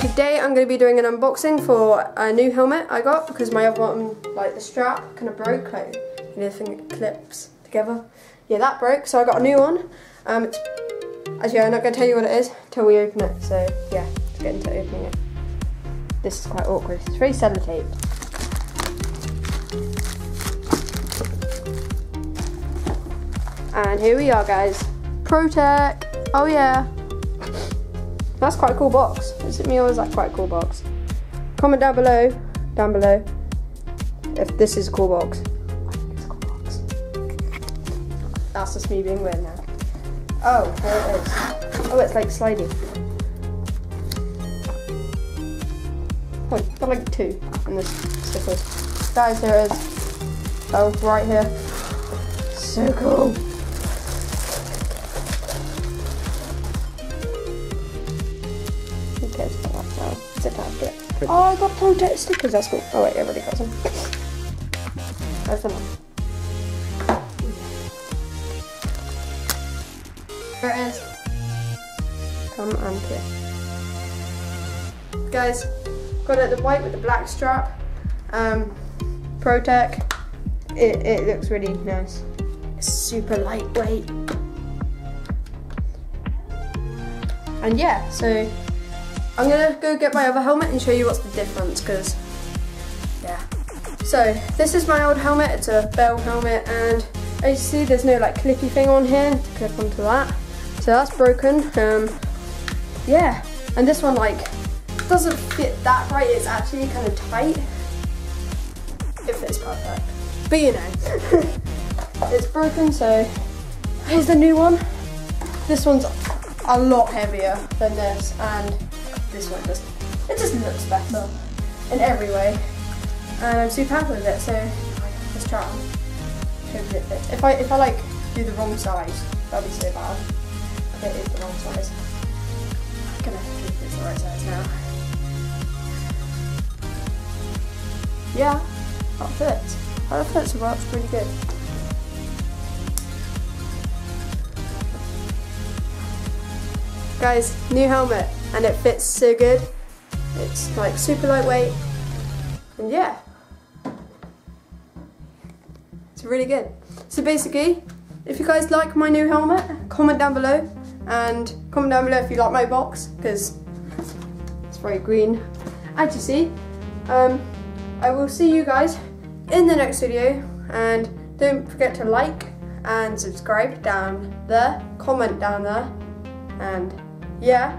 today I'm going to be doing an unboxing for a new helmet I got because my other one, like the strap, kind of broke, like, you know, the thing that clips together. Yeah, that broke, so I got a new one. Um, it's, actually, I'm not going to tell you what it is until we open it, so yeah, let's get into opening it. This is quite awkward. It's very sellotape. And here we are, guys. Pro-Tec. Oh yeah. That's quite a cool box. Is it me or is that quite a cool box? Comment down below, down below, if this is a cool box. A cool box. That's just me being weird now. Oh, there it is. Oh, it's like sliding. Oh, got like two in this stickers. Guys, here it is. Oh, right here. So cool. Oh, I got Pro-Tec stickers, that's cool. Oh wait, everybody got some. There's them. There it is. Come and play. Guys, got it the white with the black strap. Um, Pro-Tec. It, it looks really nice. It's super lightweight. And yeah, so I'm gonna go get my other helmet and show you what's the difference because yeah. So this is my old helmet, it's a Bell helmet and as you see there's no like clippy thing on here to clip onto that. So that's broken. Um, yeah, and this one like doesn't fit that right, it's actually kind of tight. It fits perfect. But you know, it's broken so here's the new one. This one's a lot heavier than this and this one just, it just looks better in every way. And I'm super happy with it, so let's try it Hopefully it fits. If I, if I like do the wrong size, that'd be so bad. If it is the wrong size. I'm gonna hope the right size now. Yeah, that fits. That fits well, it's pretty good. Guys, new helmet and it fits so good. It's like super lightweight and yeah. It's really good. So basically, if you guys like my new helmet, comment down below and comment down below if you like my box because it's very green. As you see, um, I will see you guys in the next video and don't forget to like and subscribe down there, comment down there and yeah.